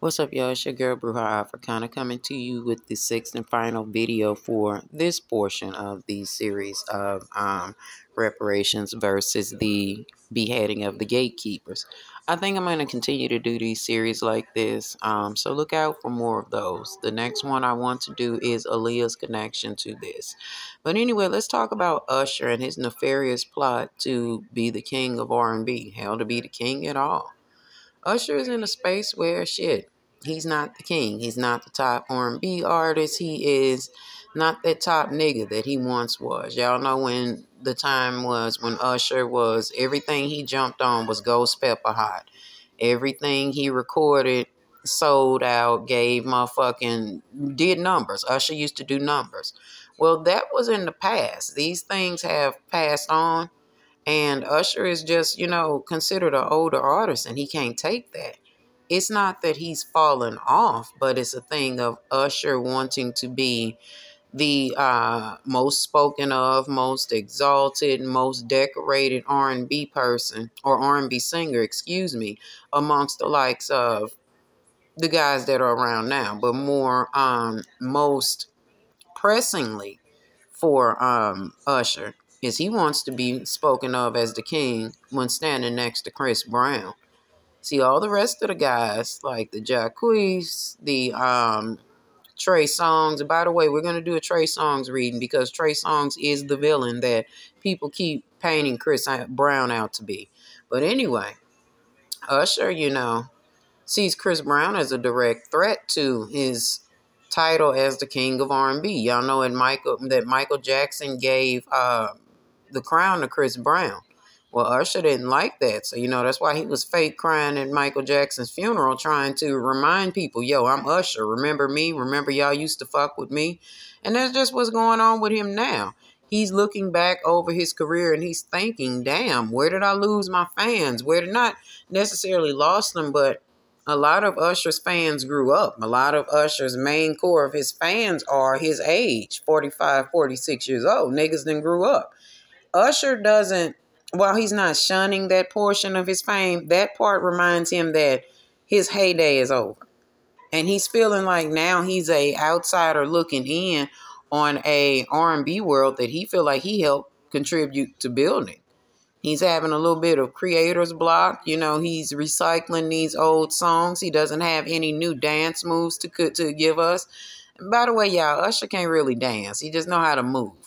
What's up, y'all? It's your girl, Bruja Afrikana, coming to you with the sixth and final video for this portion of the series of um, reparations versus the beheading of the gatekeepers. I think I'm going to continue to do these series like this, um, so look out for more of those. The next one I want to do is Aaliyah's connection to this. But anyway, let's talk about Usher and his nefarious plot to be the king of R&B. Hell, to be the king at all. Usher is in a space where shit, he's not the king. He's not the top R&B artist. He is not that top nigga that he once was. Y'all know when the time was when Usher was everything he jumped on was Ghost Pepper Hot. Everything he recorded sold out, gave motherfucking did numbers. Usher used to do numbers. Well, that was in the past. These things have passed on and Usher is just, you know, considered an older artist and he can't take that. It's not that he's fallen off, but it's a thing of Usher wanting to be the uh, most spoken of, most exalted, most decorated R&B person or R&B singer, excuse me, amongst the likes of the guys that are around now, but more um, most pressingly for um, Usher is he wants to be spoken of as the king when standing next to Chris Brown. See, all the rest of the guys, like the Jacquees, the um, Trey Songz. And by the way, we're going to do a Trey Songz reading because Trey Songz is the villain that people keep painting Chris Brown out to be. But anyway, Usher, you know, sees Chris Brown as a direct threat to his title as the king of R&B. Y'all know that Michael that Michael Jackson gave uh, the crown to Chris Brown. Well, Usher didn't like that. So, you know, that's why he was fake crying at Michael Jackson's funeral, trying to remind people, yo, I'm Usher. Remember me? Remember y'all used to fuck with me? And that's just what's going on with him now. He's looking back over his career and he's thinking, damn, where did I lose my fans? Where did not necessarily lost them, but a lot of Usher's fans grew up. A lot of Usher's main core of his fans are his age, 45, 46 years old. Niggas then grew up. Usher doesn't, while he's not shunning that portion of his fame, that part reminds him that his heyday is over. And he's feeling like now he's a outsider looking in on a R&B world that he feel like he helped contribute to building. He's having a little bit of creator's block. You know, he's recycling these old songs. He doesn't have any new dance moves to to give us. By the way, y'all, Usher can't really dance. He just know how to move.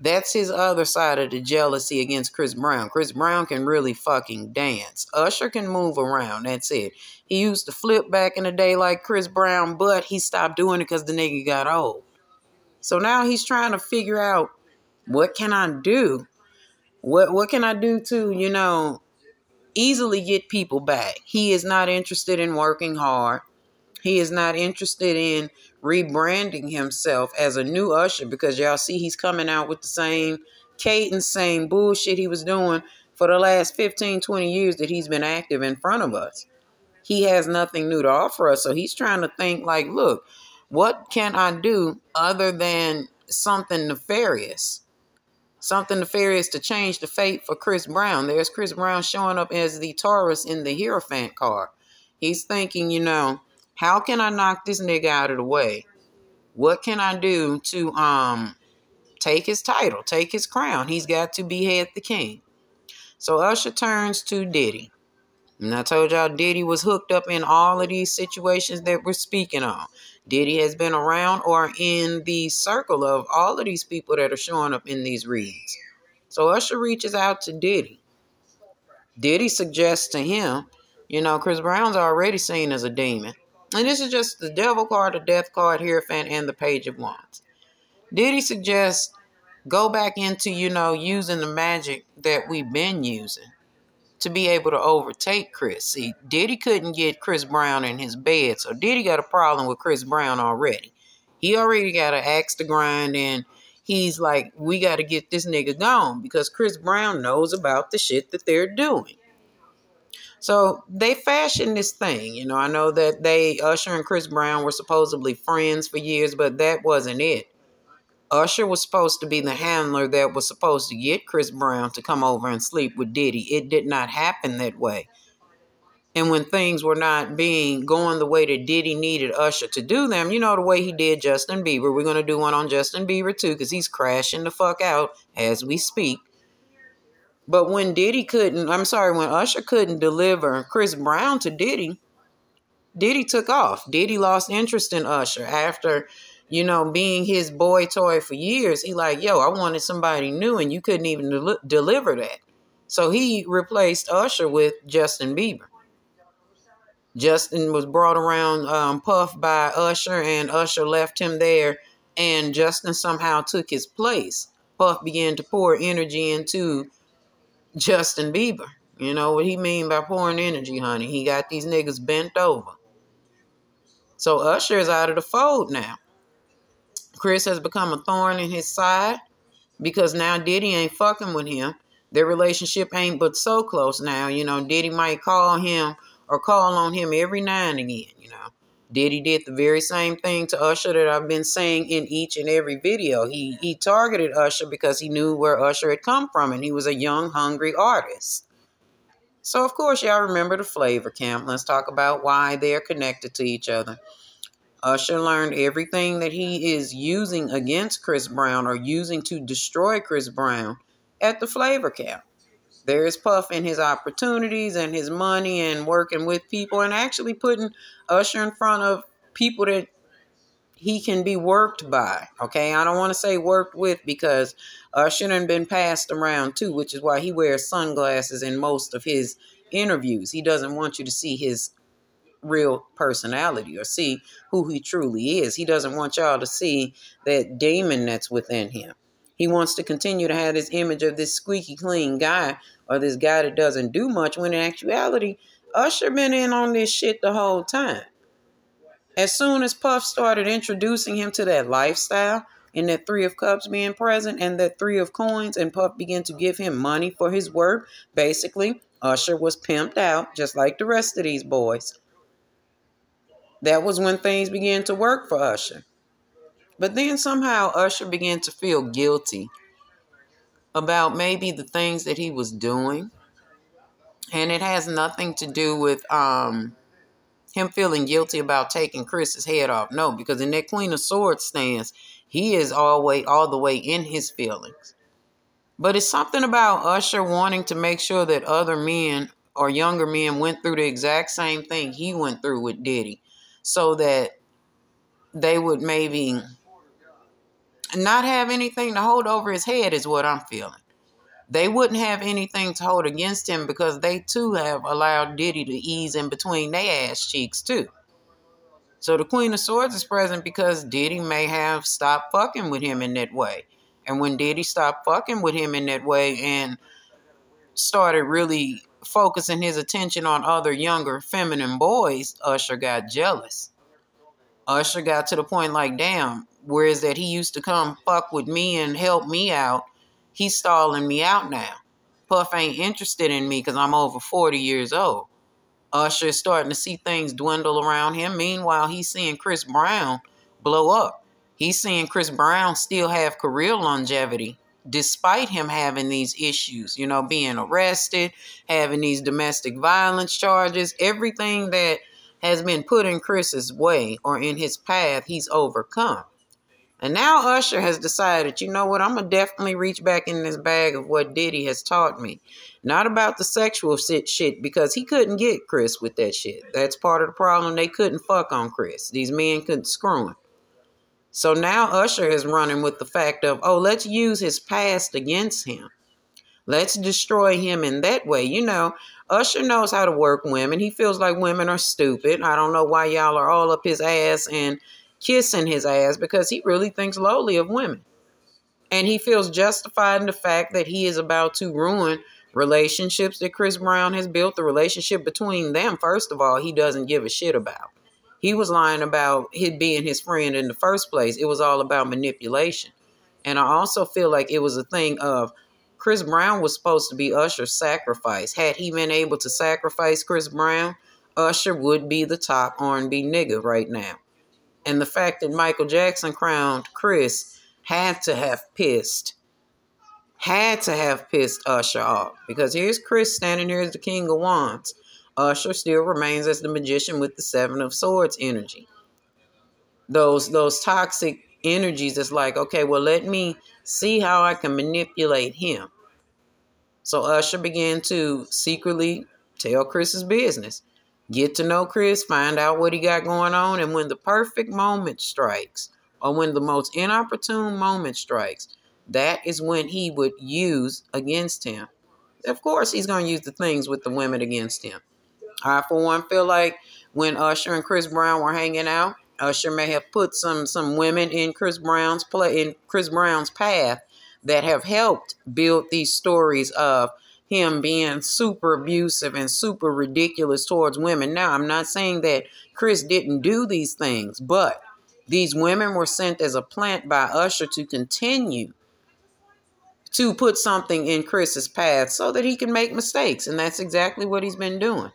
That's his other side of the jealousy against Chris Brown. Chris Brown can really fucking dance. Usher can move around. That's it. He used to flip back in the day like Chris Brown, but he stopped doing it because the nigga got old. So now he's trying to figure out what can I do? What what can I do to, you know, easily get people back? He is not interested in working hard. He is not interested in rebranding himself as a new Usher because y'all see he's coming out with the same cadence, same bullshit he was doing for the last 15, 20 years that he's been active in front of us. He has nothing new to offer us. So he's trying to think like, look, what can I do other than something nefarious? Something nefarious to change the fate for Chris Brown. There's Chris Brown showing up as the Taurus in the Hierophant card. He's thinking, you know, how can I knock this nigga out of the way? What can I do to um take his title, take his crown? He's got to behead the king. So Usher turns to Diddy. And I told y'all Diddy was hooked up in all of these situations that we're speaking on. Diddy has been around or in the circle of all of these people that are showing up in these reads. So Usher reaches out to Diddy. Diddy suggests to him, you know, Chris Brown's already seen as a demon. And this is just the devil card, the death card, Hierophant, and the page of wands. Diddy suggest go back into, you know, using the magic that we've been using to be able to overtake Chris? See, Diddy couldn't get Chris Brown in his bed, so Diddy got a problem with Chris Brown already. He already got an axe to grind, and he's like, we got to get this nigga gone because Chris Brown knows about the shit that they're doing. So they fashioned this thing. You know, I know that they, Usher and Chris Brown were supposedly friends for years, but that wasn't it. Usher was supposed to be the handler that was supposed to get Chris Brown to come over and sleep with Diddy. It did not happen that way. And when things were not being going the way that Diddy needed Usher to do them, you know, the way he did Justin Bieber. We're going to do one on Justin Bieber too, because he's crashing the fuck out as we speak. But when Diddy couldn't, I'm sorry, when Usher couldn't deliver Chris Brown to Diddy, Diddy took off. Diddy lost interest in Usher after, you know, being his boy toy for years. He like, yo, I wanted somebody new, and you couldn't even del- deliver that. So he replaced Usher with Justin Bieber. Justin was brought around um, Puff by Usher, and Usher left him there, and Justin somehow took his place. Puff began to pour energy into Justin Bieber. You know what he mean by pouring energy, honey? He got these niggas bent over. So Usher is out of the fold now. Chris has become a thorn in his side because now Diddy ain't fucking with him. Their relationship ain't but so close now. You know, Diddy might call him or call on him every now and again, you know. Diddy did the very same thing to Usher that I've been saying in each and every video. He he targeted Usher because he knew where Usher had come from and he was a young, hungry artist. So, of course, y'all remember the flavor camp. Let's talk about why they're connected to each other. Usher learned everything that he is using against Chris Brown or using to destroy Chris Brown at the flavor camp. There is Puff in his opportunities and his money and working with people and actually putting Usher in front of people that he can be worked by. Okay, I don't want to say worked with because Usher shouldn't been passed around too, which is why he wears sunglasses in most of his interviews. He doesn't want you to see his real personality or see who he truly is. He doesn't want y'all to see that demon that's within him. He wants to continue to have this image of this squeaky clean guy or this guy that doesn't do much when in actuality, Usher been in on this shit the whole time. As soon as Puff started introducing him to that lifestyle and that three of cups being present and that three of coins, and Puff began to give him money for his work, basically, Usher was pimped out just like the rest of these boys. That was when things began to work for Usher. But then somehow Usher began to feel guilty about maybe the things that he was doing. And it has nothing to do with um, him feeling guilty about taking Chris's head off. No, because in that Queen of Swords stance, he is always all the way in his feelings. But it's something about Usher wanting to make sure that other men or younger men went through the exact same thing he went through with Diddy. So that they would maybe not have anything to hold over his head is what I'm feeling they wouldn't have anything to hold against him because they too have allowed Diddy to ease in between their ass cheeks too. So the Queen of Swords is present because Diddy may have stopped fucking with him in that way. And when Diddy stopped fucking with him in that way and started really focusing his attention on other younger feminine boys, Usher got jealous. Usher got to the point like, damn, whereas that he used to come fuck with me and help me out he's stalling me out now. Puff ain't interested in me because I'm over 40 years old. Usher is starting to see things dwindle around him. Meanwhile, he's seeing Chris Brown blow up. He's seeing Chris Brown still have career longevity despite him having these issues, you know, being arrested, having these domestic violence charges, everything that has been put in Chris's way or in his path, he's overcome. And now Usher has decided, you know what, I'm going to definitely reach back in this bag of what Diddy has taught me. Not about the sexual shit, because he couldn't get Chris with that shit. That's part of the problem. They couldn't fuck on Chris. These men couldn't screw him. So now Usher is running with the fact of, oh, let's use his past against him. Let's destroy him in that way. You know, Usher knows how to work women. He feels like women are stupid. I don't know why y'all are all up his ass and kissing his ass because he really thinks lowly of women. And he feels justified in the fact that he is about to ruin relationships that Chris Brown has built, the relationship between them, first of all, he doesn't give a shit about. He was lying about him being his friend in the first place. It was all about manipulation. And I also feel like it was a thing of Chris Brown was supposed to be Usher's sacrifice. Had he been able to sacrifice Chris Brown, Usher would be the top R&B nigga right now. And the fact that Michael Jackson crowned Chris had to have pissed, had to have pissed Usher off. Because here's Chris standing here as the king of wands. Usher still remains as the magician with the Seven of Swords energy. Those those toxic energies it's like, okay, well let me see how I can manipulate him. So Usher began to secretly tell Chris's business. Get to know Chris, find out what he got going on, and when the perfect moment strikes, or when the most inopportune moment strikes, that is when he would use against him. Of course, he's going to use the things with the women against him. I, for one, feel like when Usher and Chris Brown were hanging out, Usher may have put some some women in Chris Brown's play in Chris Brown's path that have helped build these stories of him being super abusive and super ridiculous towards women. Now, I'm not saying that Chris didn't do these things, but these women were sent as a plant by Usher to continue to put something in Chris's path so that he can make mistakes. And that's exactly what he's been doing.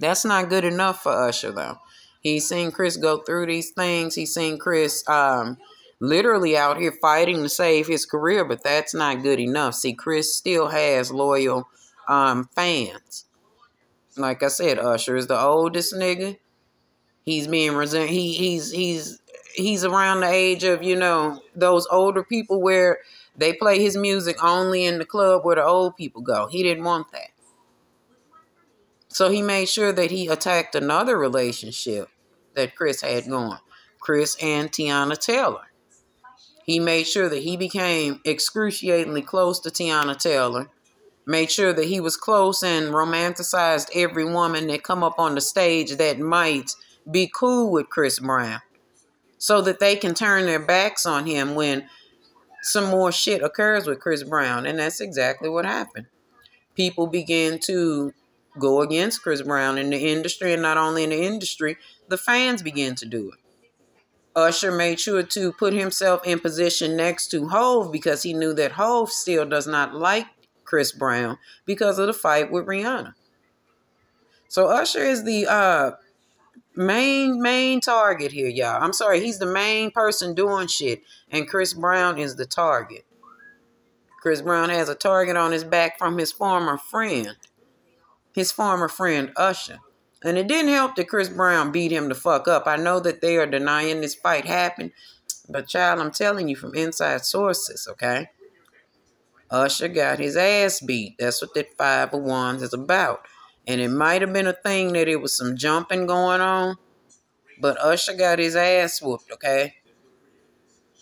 That's not good enough for Usher, though. He's seen Chris go through these things. He's seen Chris um, literally out here fighting to save his career, but that's not good enough. See, Chris still has loyal um, fans. Like I said, Usher is the oldest nigga. He's being resent. He he's he's he's around the age of you know those older people where they play his music only in the club where the old people go. He didn't want that. So he made sure that he attacked another relationship that Chris had going. Chris and Teyana Taylor. He made sure that he became excruciatingly close to Teyana Taylor. Made sure that he was close and romanticized every woman that come up on the stage that might be cool with Chris Brown. So that they can turn their backs on him when some more shit occurs with Chris Brown. And that's exactly what happened. People began to go against Chris Brown in the industry, and not only in the industry, the fans began to do it. Usher made sure to put himself in position next to Hove because he knew that Hove still does not like Chris Brown because of the fight with Rihanna. So Usher is the uh, main main target here, y'all. I'm sorry, he's the main person doing shit, and Chris Brown is the target. Chris Brown has a target on his back from his former friend his former friend Usher. And it didn't help that Chris Brown beat him the fuck up. I know that they are denying this fight happened, but child, I'm telling you from inside sources, okay? Usher got his ass beat. That's what that five of wands is about. And it might have been a thing that it was some jumping going on, but Usher got his ass whooped, okay?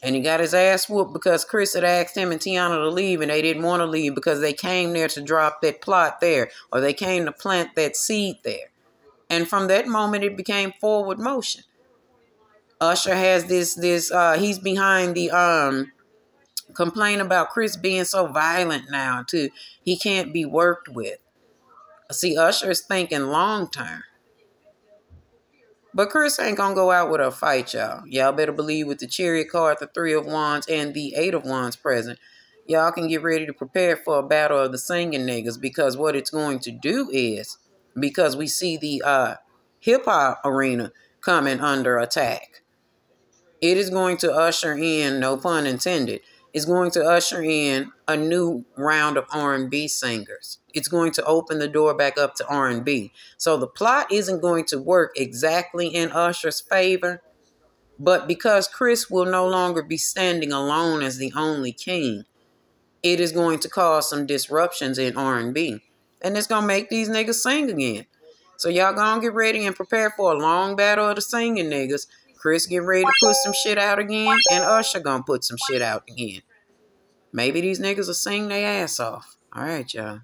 And he got his ass whooped because Chris had asked him and Teyana to leave, and they didn't want to leave because they came there to drop that plot there, or they came to plant that seed there. And from that moment, it became forward motion. Usher has this, this, uh, he's behind the, um, complain about Chris being so violent now, too. He can't be worked with. See, Usher is thinking long term. But Chris ain't gonna go out with a fight, y'all. Y'all better believe with the chariot card, the three of wands, and the eight of wands present, y'all can get ready to prepare for a battle of the singing niggas because what it's going to do is because we see the uh, hip hop arena coming under attack. It is going to usher in, no pun intended, it's going to usher in a new round of R&B singers. It's going to open the door back up to R&B. So the plot isn't going to work exactly in Usher's favor, but because Chris will no longer be standing alone as the only king, it is going to cause some disruptions in R&B. And it's to make these niggas sing again. So y'all gonna get ready and prepare for a long battle of the singing niggas Chris get ready to put some shit out again, and Usher gonna put some shit out again. Maybe these niggas will sing their ass off. All right, y'all.